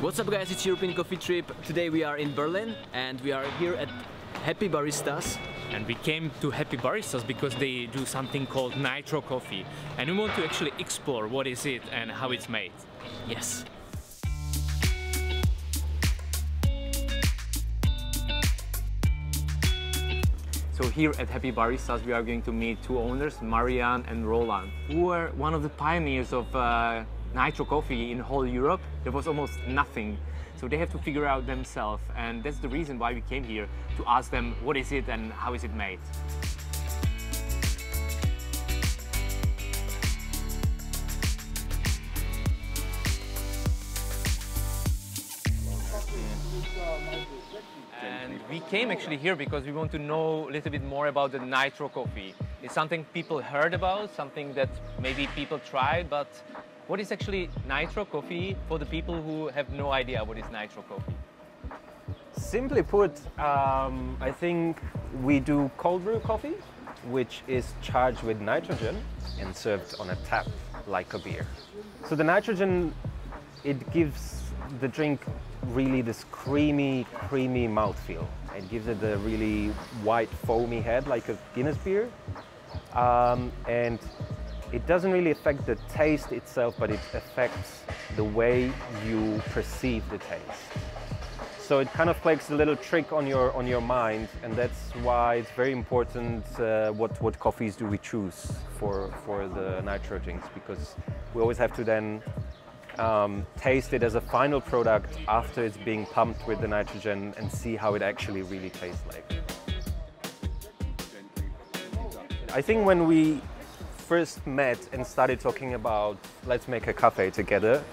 What's up guys, it's European Coffee Trip. Today we are in Berlin and we are here at Happy Baristas. And we came to Happy Baristas because they do something called Nitro Coffee. And we want to actually explore what is it and how it's made. Yes. So here at Happy Baristas we are going to meet two owners, Marian and Roland, who are one of the pioneers of uh, nitro coffee in whole Europe. There was almost nothing. So they have to figure out themselves and that's the reason why we came here to ask them what is it and how is it made. And we came actually here because we want to know a little bit more about the nitro coffee. It's something people heard about, something that maybe people tried, but what is actually nitro coffee for the people who have no idea what is nitro coffee? Simply put, um, I think we do cold brew coffee, which is charged with nitrogen and served on a tap like a beer. So the nitrogen, it gives the drink really this creamy, creamy mouthfeel. It gives it a really white, foamy head like a Guinness beer. Um, and it doesn't really affect the taste itself, but it affects the way you perceive the taste. So it kind of plays a little trick on your on your mind, and that's why it's very important uh, what what coffees do we choose for for the nitro drinks because we always have to then um, taste it as a final product after it's being pumped with the nitrogen and see how it actually really tastes like. I think when we first met and started talking about let's make a cafe together,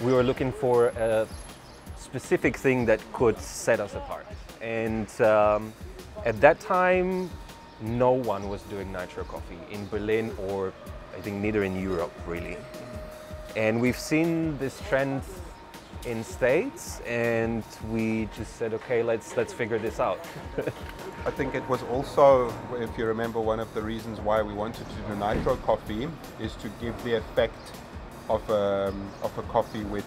we were looking for a specific thing that could set us apart. And um, at that time, no one was doing nitro coffee in Berlin or I think neither in Europe really. And we've seen this trend in States and we just said, okay, let's, let's figure this out. I think it was also, if you remember, one of the reasons why we wanted to do nitro coffee is to give the effect of a, of a coffee with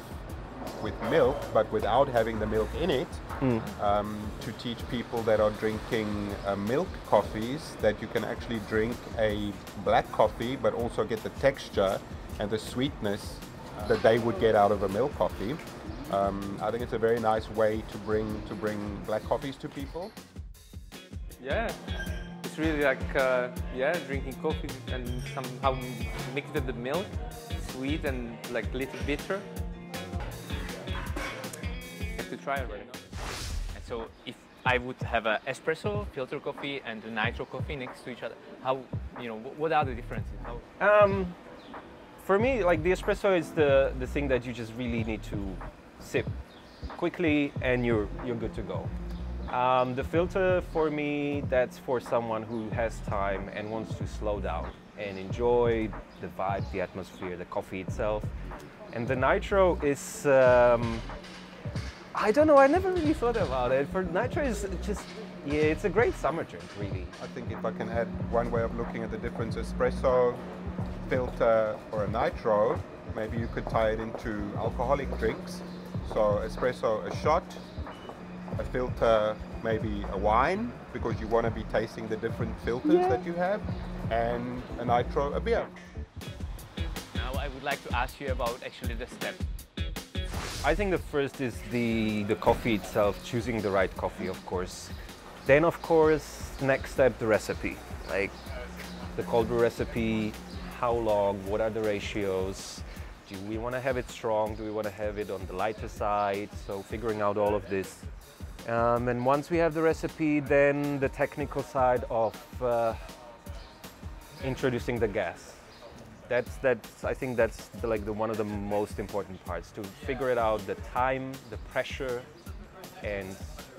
with milk, but without having the milk in it, mm. um, to teach people that are drinking uh, milk coffees that you can actually drink a black coffee, but also get the texture and the sweetness that they would get out of a milk coffee. Um, I think it's a very nice way to bring to bring black coffees to people. Yeah, it's really like uh, yeah, drinking coffee and somehow mixed with the milk, sweet and like a little bitter. Have to try already. And so if I would have an espresso, filter coffee, and a nitro coffee next to each other, how you know what are the differences? How? Um, for me, like the espresso is the the thing that you just really need to sip quickly and you're you're good to go. Um, the filter for me, that's for someone who has time and wants to slow down and enjoy the vibe, the atmosphere, the coffee itself. And the nitro is, um, I don't know, I never really thought about it. For nitro is just, yeah, it's a great summer drink, really. I think if I can add one way of looking at the difference, espresso, filter, or a nitro, maybe you could tie it into alcoholic drinks. So espresso, a shot, a filter, maybe a wine, because you want to be tasting the different filters yeah. that you have, and a nitro, a beer. Now I would like to ask you about actually the steps. I think the first is the, the coffee itself, choosing the right coffee, of course. Then, of course, next step, the recipe. Like the cold brew recipe, how long, what are the ratios, do we want to have it strong, do we want to have it on the lighter side, so figuring out all of this. Um, and once we have the recipe, then the technical side of uh, introducing the gas. That's, that's, I think that's the, like the, one of the most important parts, to figure it out, the time, the pressure, and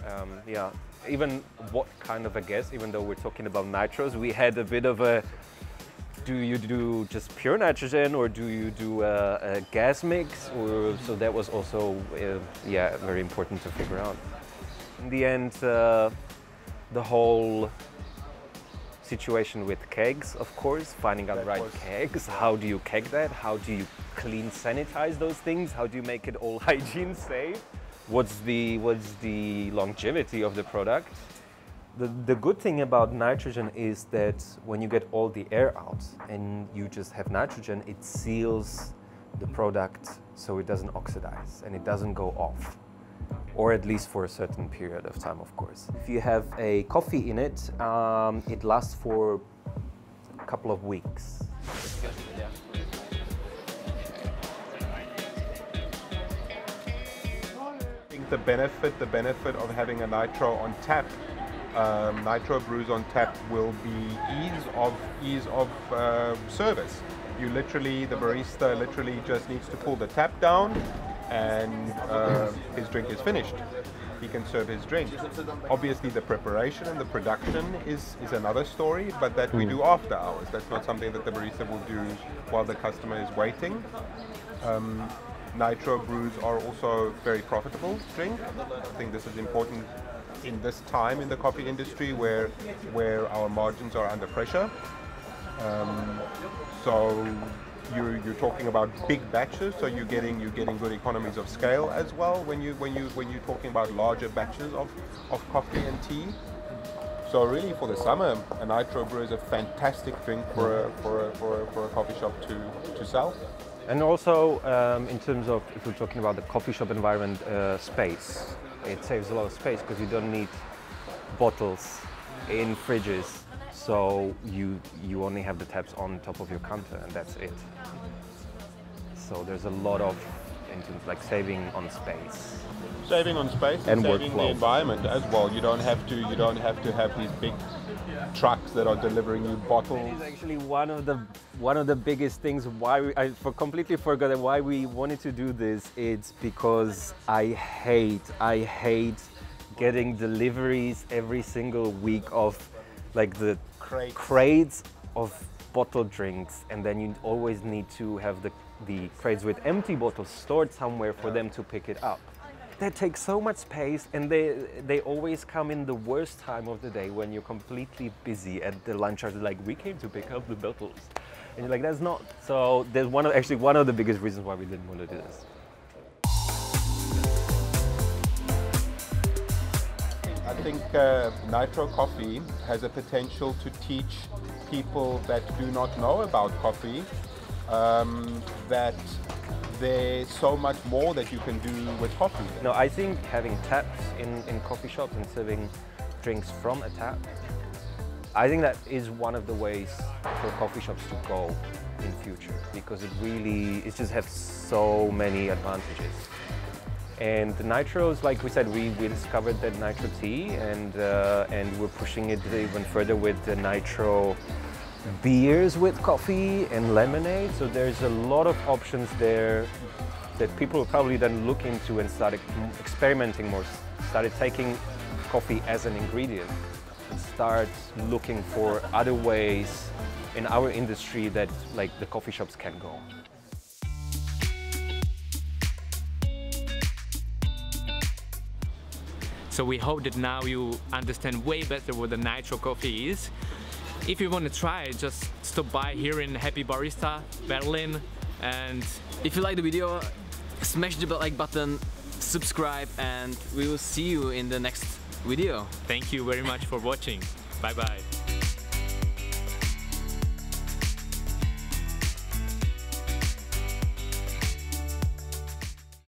um, yeah, even what kind of a gas, even though we're talking about nitros, we had a bit of a, do you do just pure nitrogen or do you do a, a gas mix? Or, so that was also, uh, yeah, very important to figure out in the end, uh, the whole situation with kegs, of course, finding out That right was- kegs. How do you keg that? How do you clean, sanitize those things? How do you make it all hygiene safe? What's the what's the longevity of the product? The, the good thing about nitrogen is that when you get all the air out and you just have nitrogen, it seals the product so it doesn't oxidize and it doesn't go off. Or at least for a certain period of time, of course. If you have a coffee in it, um, it lasts for a couple of weeks. The benefit, the benefit of having a nitro on tap, um, nitro brews on tap will be ease of ease of uh, service. You literally, the barista literally just needs to pull the tap down, and uh, his drink is finished. He can serve his drink. Obviously, the preparation and the production is, is another story, but that we do after hours. That's not something that the barista will do while the customer is waiting. Um, nitro brews are also very profitable drink. I think this is important in this time in the coffee industry where where our margins are under pressure. Um, so you're, you're talking about big batches, so you're getting you're getting good economies of scale as well when you when you when you're talking about larger batches of, of coffee and tea. So really, for the summer, a nitro brew is a fantastic drink for a, for a, for a, for a coffee shop to, to sell. And also, um, in terms of if we're talking about the coffee shop environment uh, space, it saves a lot of space because you don't need bottles in fridges. So you you only have the taps on top of your counter, and that's it. So there's a lot of in terms like saving on space. saving on space And and, saving workflow. the environment as well. You don't have to you don't have to have these big trucks that are delivering you bottles. It's actually one of the one of the biggest things why we, I for completely forgot why we wanted to do this. It's because I hate I hate getting deliveries every single week of like the Crates. crates of bottled drinks, and then you always need to have the the crates with empty bottles stored somewhere for them to pick it up. That takes so much space, and they they always come in the worst time of the day when you're completely busy at the lunch hour. Like we came to pick up the bottles, and you're like, that's not. So there's one of actually one of the biggest reasons why we didn't want to do this. I think uh, Nitro Coffee has a potential to teach people that do not know about coffee um, that there's so much more that you can do with coffee. No, I think having taps in, in coffee shops and serving drinks from a tap, I think that is one of the ways for coffee shops to go in future because it really, it just has so many advantages. And the nitros, like we said, we, we discovered the nitro tea and, uh, and we're pushing it even further with the nitro beers with coffee and lemonade. So there's a lot of options there that people will probably then look into and started experimenting more, started taking coffee as an ingredient and start looking for other ways in our industry that like the coffee shops can go. So we hope that now you understand way better what the Nitro coffee is. If you want to try just stop by here in Happy Barista, Berlin, and If you like the video, smash the like button, subscribe, and we will see you in the next video. thank you very much for watching. Bye bye.